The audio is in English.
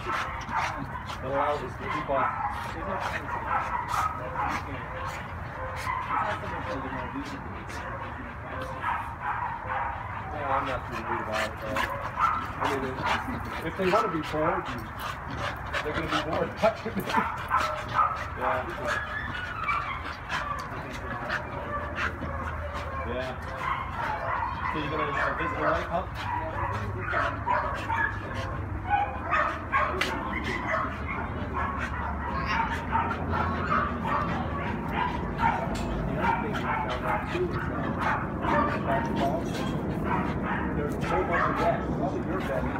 To keep on. Yeah, I'm not too worried about it. though. I mean, if- they want to be bored, they're going to be bored. yeah. Yeah. So you're gonna uh, visit the lake, huh? There's so much of that. Probably your best.